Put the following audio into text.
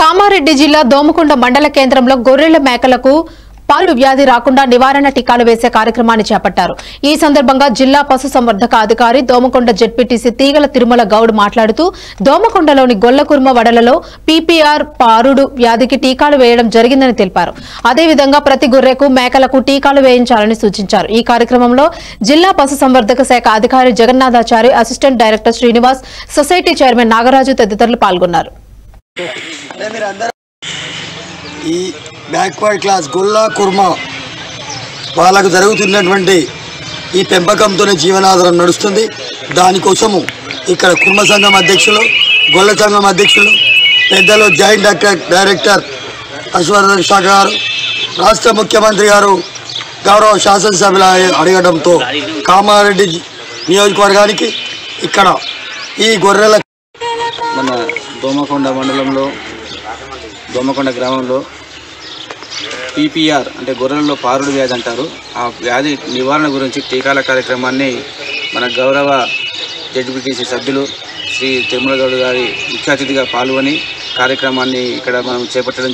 కామారెడ్డి జిల్లా దోమకొండ మండల కేంద్రంలో గొర్రెల మేకలకు పాలు వ్యాధి రాకుండా నివారణ టీకాలు వేసే కార్యక్రమాన్ని చేపట్టారు. ఈ సందర్భంగా జిల్లా పశుసంవర్ధక అధికారి దోమకొండ జెడ్పీటీసీ తీగల తిరుమల గౌడ్ మాట్లాడుతూ దోమకొండలోని గొల్లకుర్మ వడలలో పీపీఆర్ పారుడు వ్యాధికి టీకాలు వేయడం జరిగిందని తెలిపారు. అదేవిధంగా ప్రతి గొర్రెకు మేకలకు టీకాలు వేయించాలని సూచించారు. ఈ కార్యక్రమంలో జిల్లా పశుసంవర్ధక శాఖ అధికారి Jagannathachari assistant director Srinivas society chairman Nagaraju తదితరులు పాల్గొన్నారు. మీరు అందరూ ఈ బ్యాక్వర్డ్ క్లాస్ గొల్లా కుర్మా వాళ్ళకు జరుగుతున్నటువంటి ఈ పెంపకంతోనే జీవనాధారం నడుస్తుంది. దానికోసము ఇక్కడ కుర్మ సంఘం అధ్యక్షులు గొల్ల సంఘం అధ్యక్షులు పెద్దలు జాయింట్ డైరెక్టర్ డైరెక్టర్ శాఖ గారు రాష్ట్ర ముఖ్యమంత్రి గారు గౌరవ శాసనసభ్యులు అడగడంతో కామారెడ్డి నియోజకవర్గానికి ఇక్కడ ఈ గొర్రెల మన దోమకొండ మండలంలో దోమకొండ గ్రామంలో పీపీఆర్ అంటే గొర్రెలలో పారుడు వ్యాధి అంటారు. ఆ వ్యాధి నివారణ గురించి టీకాల కార్యక్రమాన్ని మన గౌరవ జడ్పీటీసీ సభ్యులు శ్రీ తిరుమలగౌడ్ గారి ముఖ్య అతిథిగా పాల్గొని కార్యక్రమాన్ని ఇక్కడ మనం చేపట్టడం